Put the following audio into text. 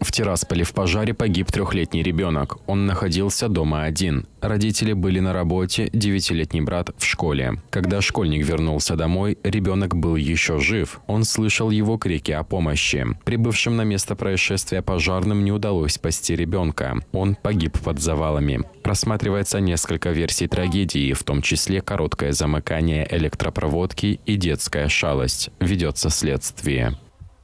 В Тирасполе в пожаре погиб трехлетний ребенок. Он находился дома один. Родители были на работе, девятилетний брат в школе. Когда школьник вернулся домой, ребенок был еще жив. Он слышал его крики о помощи. Прибывшим на место происшествия пожарным не удалось спасти ребенка. Он погиб под завалами. Рассматривается несколько версий трагедии, в том числе короткое замыкание электропроводки и детская шалость. Ведется следствие.